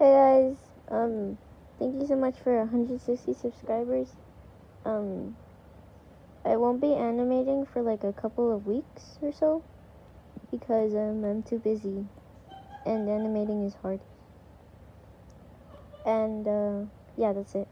Hey guys, um, thank you so much for 160 subscribers. Um, I won't be animating for like a couple of weeks or so because um, I'm too busy and animating is hard. And uh, yeah, that's it.